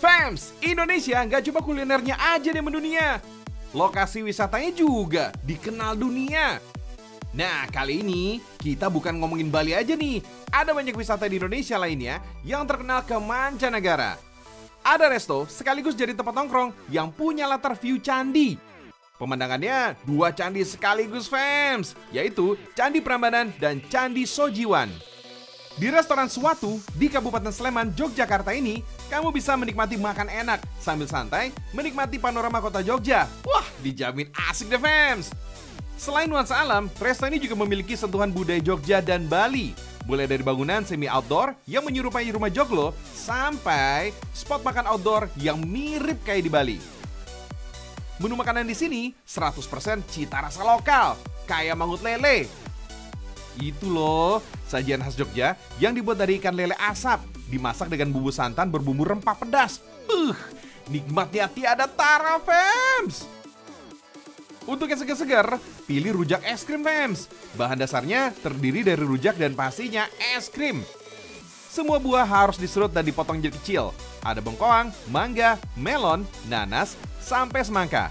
Fams, Indonesia nggak cuma kulinernya aja deh mendunia. Lokasi wisatanya juga dikenal dunia. Nah, kali ini kita bukan ngomongin Bali aja nih. Ada banyak wisata di Indonesia lainnya yang terkenal ke mancanegara. Ada resto sekaligus jadi tempat nongkrong yang punya latar view candi. Pemandangannya dua candi sekaligus fans, yaitu Candi Prambanan dan Candi Sojiwan. Di restoran Suatu di Kabupaten Sleman, Yogyakarta ini, kamu bisa menikmati makan enak sambil santai menikmati panorama kota Jogja. Wah, dijamin asik deh fans. Selain nuansa alam, resto ini juga memiliki sentuhan budaya Jogja dan Bali. Mulai dari bangunan semi outdoor yang menyerupai rumah joglo, sampai spot makan outdoor yang mirip kayak di Bali. Menu makanan di sini 100% cita rasa lokal, kayak mangut lele, itu loh, sajian khas Jogja yang dibuat dari ikan lele asap, dimasak dengan bumbu santan berbumbu rempah pedas. Uh, nikmatnya tiada tara, fams. Untuk yang segar-segar, pilih rujak es krim, fams. Bahan dasarnya terdiri dari rujak dan pastinya es krim. Semua buah harus diserut dan dipotong jadi kecil. Ada bengkoang, mangga, melon, nanas, sampai semangka.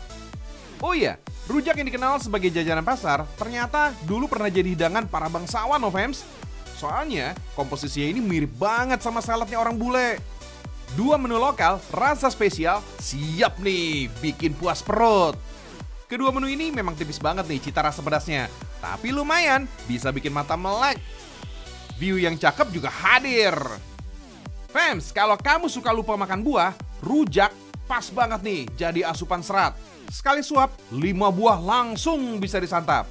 Oh iya, Rujak yang dikenal sebagai jajanan pasar ternyata dulu pernah jadi hidangan para bangsawan November. Soalnya komposisinya ini mirip banget sama saladnya orang bule. Dua menu lokal, rasa spesial, siap nih bikin puas perut. Kedua menu ini memang tipis banget nih cita rasa pedasnya. Tapi lumayan, bisa bikin mata melek. View yang cakep juga hadir. Fams, kalau kamu suka lupa makan buah, rujak pas banget nih jadi asupan serat. Sekali suap, 5 buah langsung bisa disantap.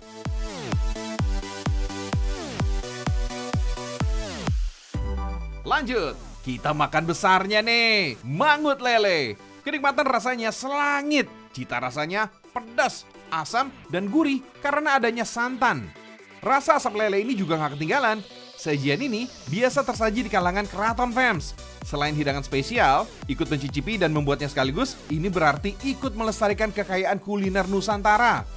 Lanjut, kita makan besarnya nih, mangut lele. Kenikmatan rasanya selangit, cita rasanya pedas, asam, dan gurih karena adanya santan. Rasa asap lele ini juga nggak ketinggalan. Sajian ini biasa tersaji di kalangan keraton fans. Selain hidangan spesial, ikut mencicipi dan membuatnya sekaligus, ini berarti ikut melestarikan kekayaan kuliner Nusantara.